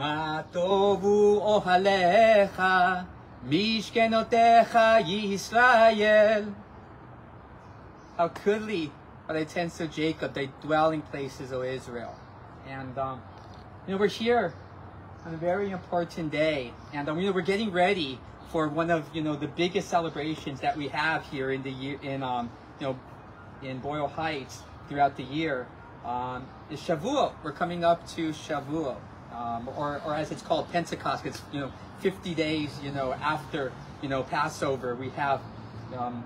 מה טובו אוהליך, משכנותיך ישראל. How goodly are thy tents, O Jacob, thy dwelling places, O Israel. And, um, you know, we're here on a very important day. And, um, you know, we're getting ready for one of, you know, the biggest celebrations that we have here in the year, in, um, you know, in Boyle Heights throughout the year. Um, is Shavuot. We're coming up to Shavuot. Um, or, or as it's called, Pentecost. It's, you know, 50 days, you know, after, you know, Passover. We have, um,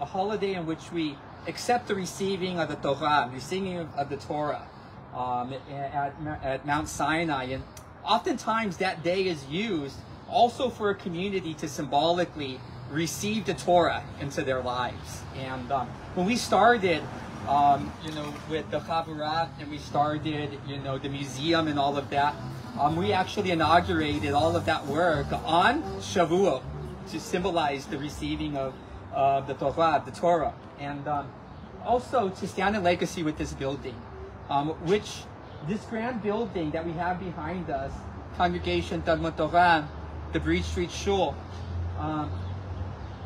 a holiday in which we accept the receiving of the Torah, receiving of the Torah um, at, at Mount Sinai. And oftentimes that day is used also for a community to symbolically receive the Torah into their lives. And um, when we started, um, you know, with the Chavurat and we started, you know, the museum and all of that, um, we actually inaugurated all of that work on Shavuot to symbolize the receiving of uh, the Torah, the Torah, and um, also to stand in legacy with this building, um, which this grand building that we have behind us, Congregation Talmud Torah, the Breed Street Shul, um,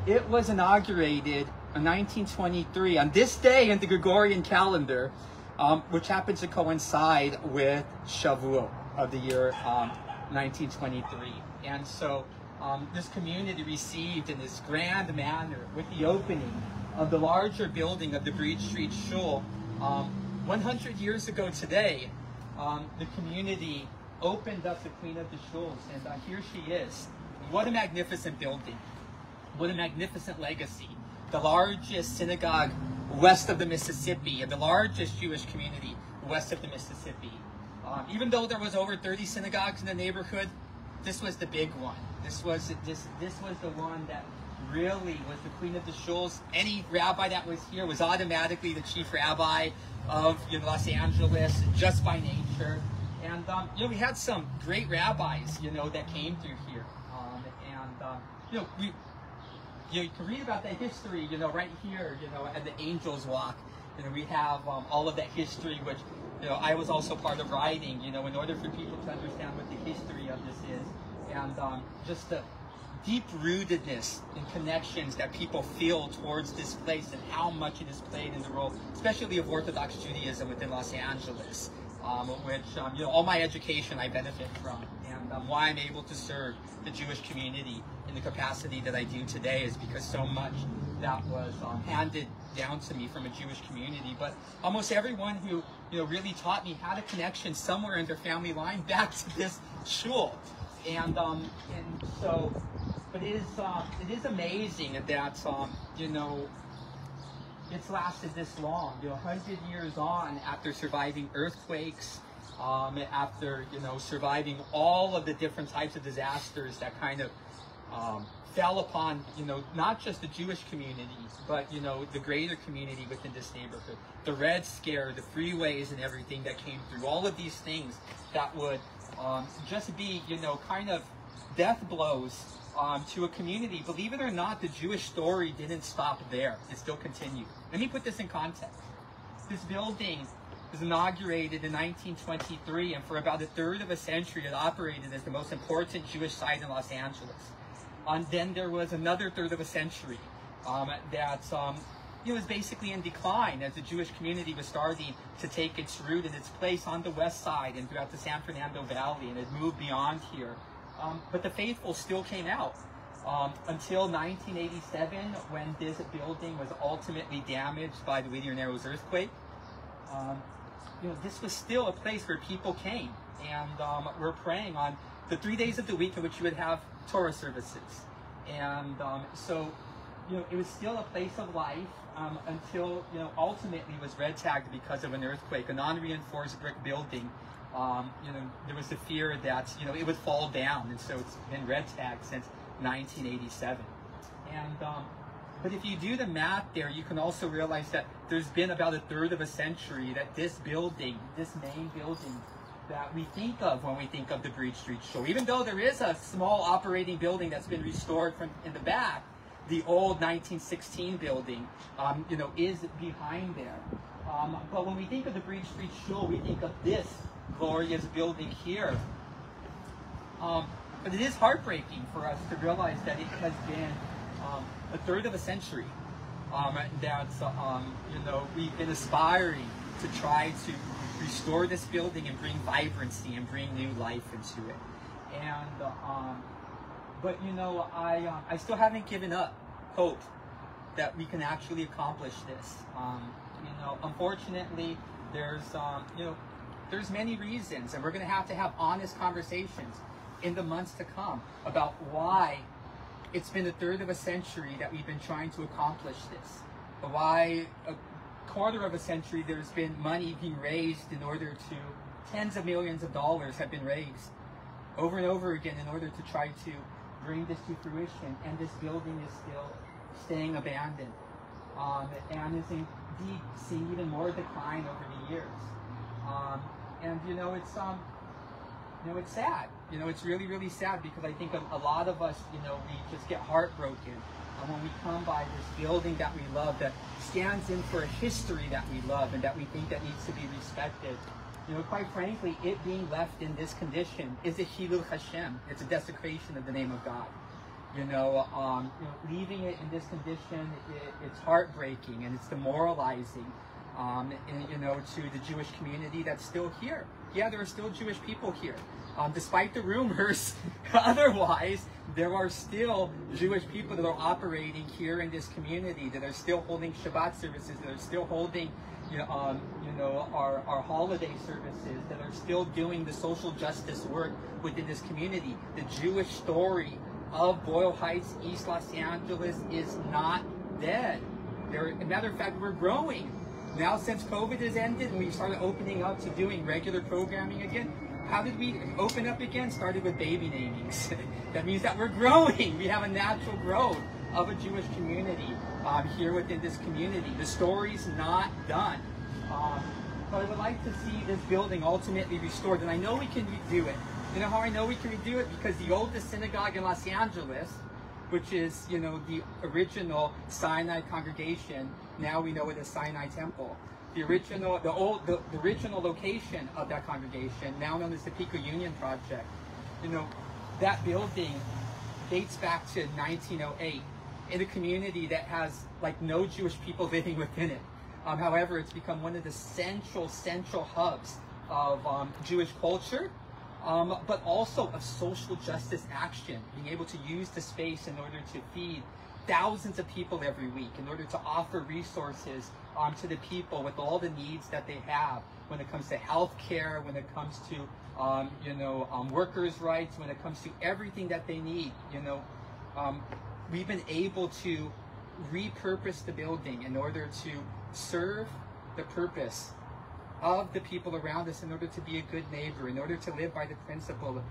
it was inaugurated in 1923 on this day in the Gregorian calendar, um, which happens to coincide with Shavuot of the year 1923. Um, and so um, this community received in this grand manner with the opening of the larger building of the Breed Street Shul. Um, 100 years ago today, um, the community opened up the Queen of the Shuls, and uh, here she is. What a magnificent building. What a magnificent legacy. The largest synagogue west of the Mississippi, and the largest Jewish community west of the Mississippi. Um, even though there was over 30 synagogues in the neighborhood, this was the big one. This was this this was the one that really was the queen of the shuls. Any rabbi that was here was automatically the chief rabbi of you know, Los Angeles just by nature. And um, you know we had some great rabbis you know that came through here. Um, and um, you know we you, know, you can read about that history you know right here you know at the Angels Walk. You know we have um, all of that history which you know I was also part of writing. You know in order for people to understand what the history of this is and um, just the deep rootedness and connections that people feel towards this place and how much it has played in the role, especially of Orthodox Judaism within Los Angeles, um, which um, you know all my education I benefit from, um, why I'm able to serve the Jewish community in the capacity that I do today is because so much that was um, handed down to me from a Jewish community. But almost everyone who you know really taught me had a connection somewhere in their family line back to this shul and um, and so, but it is uh, it is amazing that um, you know it's lasted this long. You know, hundred years on after surviving earthquakes, um, after you know surviving all of the different types of disasters that kind of um, fell upon you know not just the Jewish community, but you know the greater community within this neighborhood. The Red Scare, the freeways, and everything that came through. All of these things that would um, just be, you know, kind of death blows um, to a community. Believe it or not, the Jewish story didn't stop there. It still continued. Let me put this in context. This building was inaugurated in 1923, and for about a third of a century, it operated as the most important Jewish site in Los Angeles. And then there was another third of a century um, that um, it was basically in decline as the Jewish community was starting to take its root and its place on the west side and throughout the San Fernando Valley and it moved beyond here. Um, but the faithful still came out um, until 1987 when this building was ultimately damaged by the Whittier Narrows earthquake. Um, you know, this was still a place where people came and um, were praying on the three days of the week in which you would have Torah services. And um, so, you know, it was still a place of life um, until you know ultimately it was red tagged because of an earthquake, a non-reinforced brick building. Um, you know there was a fear that you know it would fall down, and so it's been red tagged since 1987. And um, but if you do the math there, you can also realize that there's been about a third of a century that this building, this main building, that we think of when we think of the Breed Street Shul, Even though there is a small operating building that's been restored from in the back, the old 1916 building, um, you know, is behind there. Um, but when we think of the Breed Street Shul, we think of this glorious building here. Um, but it is heartbreaking for us to realize that it has been um, a third of a century um, that um, you know we've been aspiring to try to restore this building and bring vibrancy and bring new life into it. And um, but you know I uh, I still haven't given up hope that we can actually accomplish this. Um, you know, unfortunately, there's um, you know there's many reasons, and we're going to have to have honest conversations in the months to come about why it's been a third of a century that we've been trying to accomplish this. Why a quarter of a century there's been money being raised in order to tens of millions of dollars have been raised over and over again in order to try to bring this to fruition, and this building is still staying abandoned, um, and is seeing even more decline over the years. Um, and you know, it's um, you know, it's sad. You know, it's really, really sad because I think a, a lot of us, you know, we just get heartbroken and when we come by this building that we love that stands in for a history that we love and that we think that needs to be respected. You know, quite frankly, it being left in this condition is a Hilul Hashem. It's a desecration of the name of God. You know, um, you know leaving it in this condition, it, it's heartbreaking and it's demoralizing. Um, and, you know, to the Jewish community that's still here. Yeah, there are still Jewish people here. Um, despite the rumors, otherwise, there are still Jewish people that are operating here in this community that are still holding Shabbat services, that are still holding, you know, um, you know our, our holiday services, that are still doing the social justice work within this community. The Jewish story of Boyle Heights, East Los Angeles is not dead. There, as a matter of fact, we're growing. Now, since COVID has ended and we started opening up to doing regular programming again, how did we open up again? Started with baby namings. that means that we're growing. We have a natural growth of a Jewish community um, here within this community. The story's not done. Um, but I would like to see this building ultimately restored, and I know we can redo it. You know how I know we can redo it? Because the oldest synagogue in Los Angeles, which is, you know, the original Sinai congregation, now we know it as Sinai Temple. The original, the old, the, the original location of that congregation, now known as the Pico Union Project, you know, that building dates back to 1908 in a community that has like no Jewish people living within it. Um, however, it's become one of the central, central hubs of um, Jewish culture um, but also of social justice action, being able to use the space in order to feed thousands of people every week, in order to offer resources um, to the people with all the needs that they have when it comes to health care, when it comes to, um, you know, um, workers' rights, when it comes to everything that they need, you know. Um, we've been able to repurpose the building in order to serve the purpose of the people around us in order to be a good neighbor, in order to live by the principle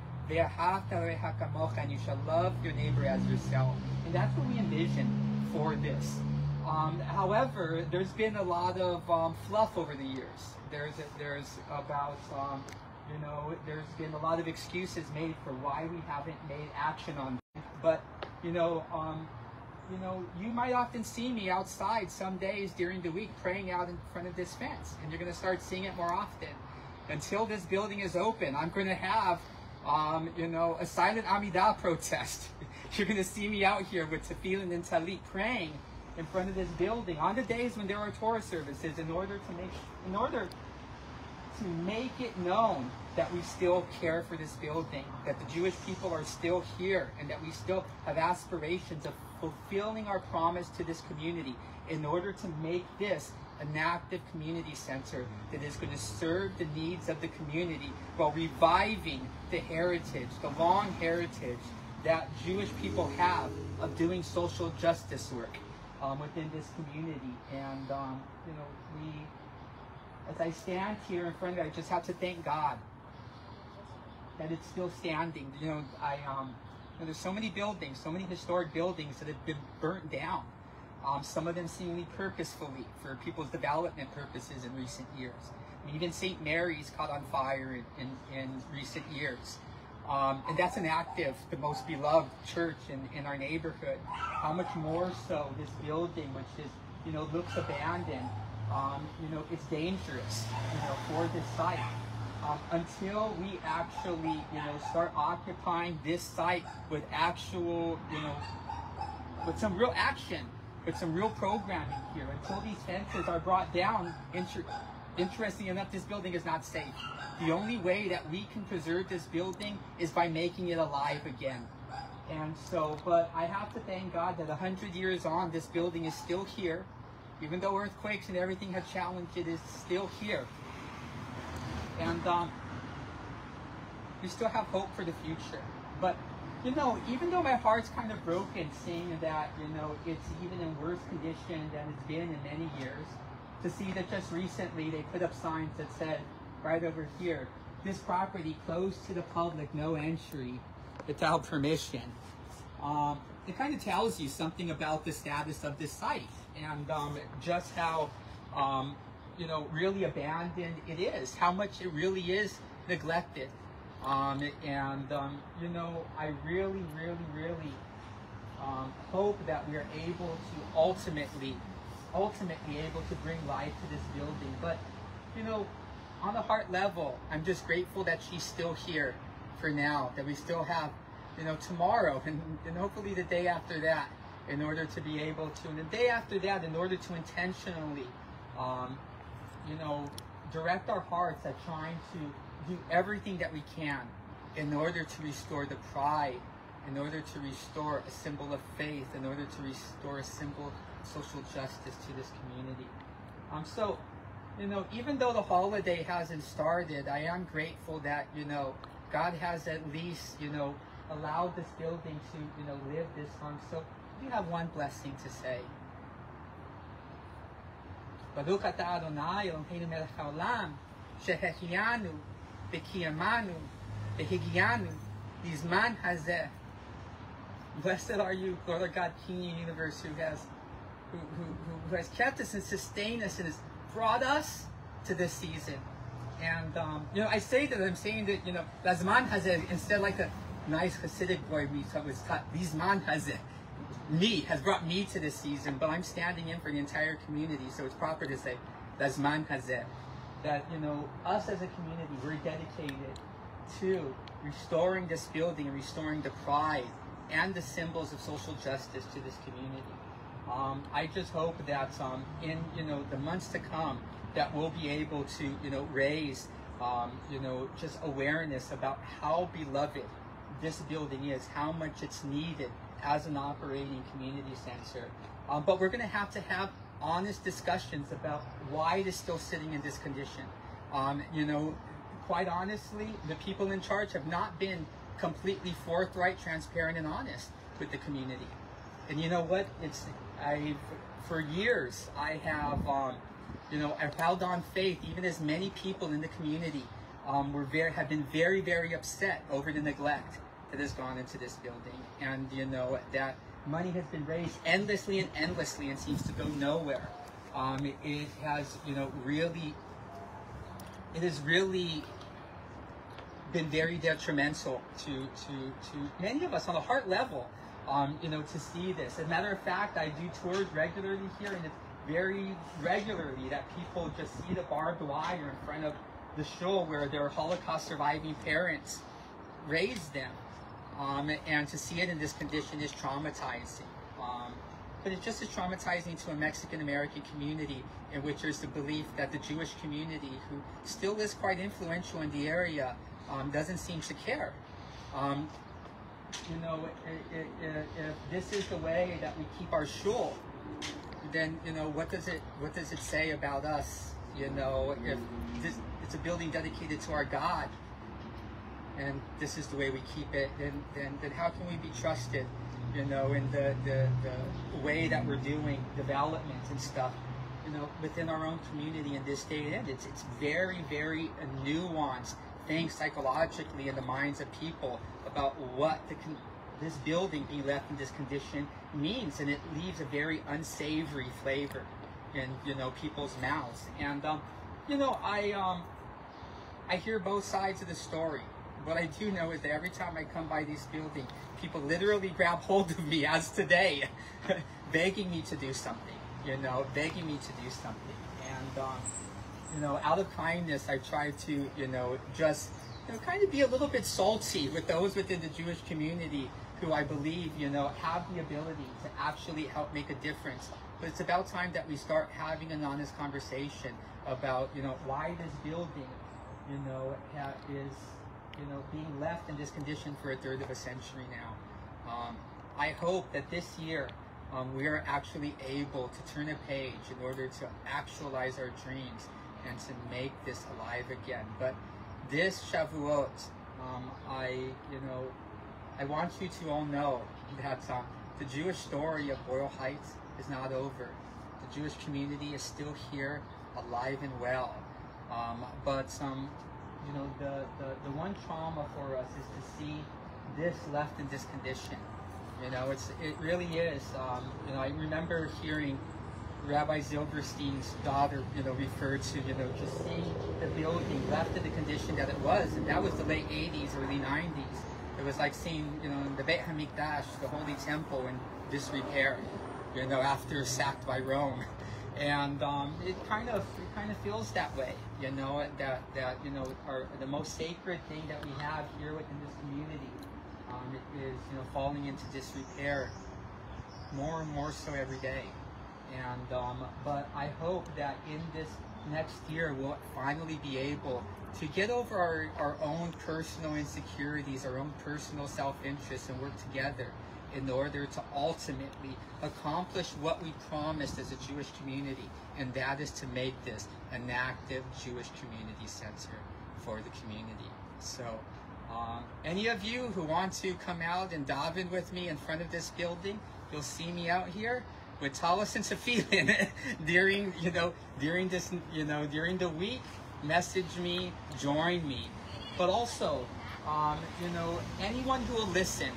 and you shall love your neighbor as yourself. And that's what we envision for this. Um, however, there's been a lot of um, fluff over the years. There's there's about um, you know there's been a lot of excuses made for why we haven't made action on. It. But you know um, you know, you might often see me outside some days during the week praying out in front of this fence, and you're going to start seeing it more often. Until this building is open, I'm going to have, um, you know, a silent Amidah protest. you're going to see me out here with Tefillin and Talit praying in front of this building on the days when there are Torah services in order to make, in order to make it known that we still care for this building, that the Jewish people are still here, and that we still have aspirations of fulfilling our promise to this community in order to make this an active community center that is going to serve the needs of the community while reviving the heritage, the long heritage that Jewish people have of doing social justice work um, within this community. And, um, you know, we, as I stand here in front of you, I just have to thank God that it's still standing. You know, I, um, know, there's so many buildings, so many historic buildings that have been burnt down. Um, some of them seemingly purposefully for people's development purposes in recent years. I mean, even St. Mary's caught on fire in, in, in recent years. Um, and that's an active, the most beloved church in, in our neighborhood. How much more so this building, which is, you know, looks abandoned, um, you know, it's dangerous, you know, for this site. um, until we actually, you know, start occupying this site with actual, you know, with some real action, with some real programming here, until these fences are brought down, inter- interesting enough, this building is not safe. The only way that we can preserve this building is by making it alive again. And so, but I have to thank God that 100 years on, this building is still here. Even though earthquakes and everything have challenged it, is still here. And um, we still have hope for the future. But, you know, even though my heart's kind of broken seeing that, you know, it's even in worse condition than it's been in many years, to see that just recently they put up signs that said, right over here, this property closed to the public, no entry, without permission. Um, it kind of tells you something about the status of this site and um, just how, um, you know, really abandoned it is, how much it really is neglected. Um, and, um, you know, I really, really, really um, hope that we are able to ultimately, ultimately able to bring life to this building. But, you know, on the heart level, I'm just grateful that she's still here for now, that we still have, you know, tomorrow and, and hopefully the day after that in order to be able to, and the day after that, in order to intentionally, um, you know, direct our hearts at trying to do everything that we can in order to restore the pride, in order to restore a symbol of faith, in order to restore a symbol of social justice to this community. Um, so, you know, even though the holiday hasn't started, I am grateful that, you know, God has at least, you know, allowed this building to, you know, live this long. So we have one blessing to say. Blessed are you, Lord God, King of the universe, who has who, who, who has kept us and sustained us and has brought us to this season. And um, you know, I say that I'm saying that you know, Lazman Hazeh instead like a nice Hasidic boy we was taught, Bizman Hazeh me has brought me to this season, but I'm standing in for the entire community, so it's proper to say "That's Lazman Hazeh. That you know, us as a community, we're dedicated to restoring this building and restoring the pride and the symbols of social justice to this community. Um, I just hope that um, in you know the months to come, that we'll be able to you know raise um, you know just awareness about how beloved this building is, how much it's needed as an operating community center. Um, but we're going to have to have honest discussions about why it is still sitting in this condition. Um, you know, quite honestly, the people in charge have not been completely forthright, transparent, and honest with the community. And you know what? It's I for years I have um, you know I've held on faith, even as many people in the community um, were very have been very very upset over the neglect that has gone into this building, and you know that money has been raised endlessly and endlessly and seems to go nowhere. Um, it, has you know really it has really been very detrimental to to to many of us on a heart level. Um, you know, to see this. As a matter of fact, I do tours regularly here, and it's very regularly that people just see the barbed wire in front of the shul where their Holocaust surviving parents raised them. Um, and to see it in this condition is traumatizing. Um, but it's just as traumatizing to a Mexican American community in which there's the belief that the Jewish community, who still is quite influential in the area, um, doesn't seem to care. Um, you know, if, if, this is the way that we keep our shul, then you know what does it what does it say about us? You know, if this it's a building dedicated to our God, and this is the way we keep it, then then then how can we be trusted? You know, in the the, the way that we're doing development and stuff. You know, within our own community in this day and age, it's it's very very nuanced thing psychologically in the minds of people about what the this building being left in this condition means, and it leaves a very unsavory flavor in you know people's mouths. And um, you know, I um, I hear both sides of the story. What I do know is that every time I come by this building, people literally grab hold of me, as today, begging me to do something. You know, begging me to do something. And um, you know, out of kindness, I try to, you know, just you know, kind of be a little bit salty with those within the Jewish community who I believe, you know, have the ability to actually help make a difference. But it's about time that we start having an honest conversation about, you know, why this building, you know, is, you know, being left in this condition for a third of a century now. Um, I hope that this year um, we are actually able to turn a page in order to actualize our dreams and to make this alive again. But this Shavuot, um, I, you know, I want you to all know that um, the Jewish story of Boyle Heights is not over. The Jewish community is still here, alive and well. Um, but um, you know, the, the, the one trauma for us is to see this left in this condition. You know, it's it really is. Um, you know, I remember hearing Rabbi Zilberstein's daughter, you know, referred to, you know, just seeing the building left in the condition that it was, and that was the late 80s, early 90s. It was like seeing, you know, the Beit HaMikdash, the Holy Temple, in disrepair, you know, after sacked by Rome. And um, it kind of it kind of feels that way, you know, that, that you know, our, the most sacred thing that we have here within this community um, is, you know, falling into disrepair more and more so every day. And um, but I hope that in this next year we'll finally be able to get over our, our own personal insecurities, our own personal self-interest and work together in order to ultimately accomplish what we promised as a Jewish community, and that is to make this an active Jewish community center for the community. So, um, any of you who want to come out and daven with me in front of this building, you'll see me out here with talis and tefillin during, you know, during this, you know, during the week. Message me, join me, but also, um, you know, anyone who will listen,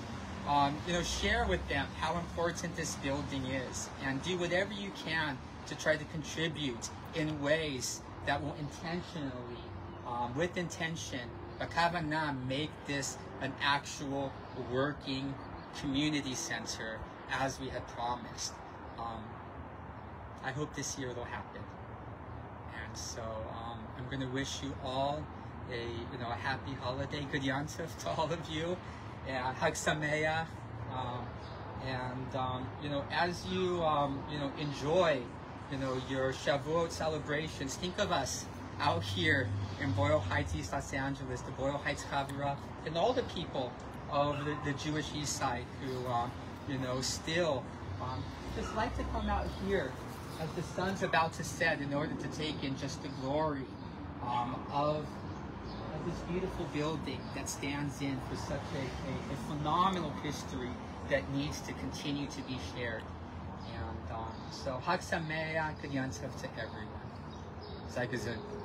um, you know, share with them how important this building is, and do whatever you can to try to contribute in ways that will intentionally, um, with intention, bakavana, make this an actual working community center as we had promised. Um, I hope this year it'll happen. And so um, I'm going to wish you all a you know a happy holiday, good Yantif to all of you, and Hag. Um, and um, you know as you um, you know enjoy you know your Shavuot celebrations, think of us out here in Boyle Heights, East Los Angeles, the Boyle Heights Chavurah, and all the people of the, the Jewish East Side who um, you know still um, just like to come out here as the sun's about to set in order to take in just the glory um, of, of this beautiful building that stands in for such a, a, a phenomenal history that needs to continue to be shared. And um, so, Hag Sameach, Yantif to everyone. Gesund.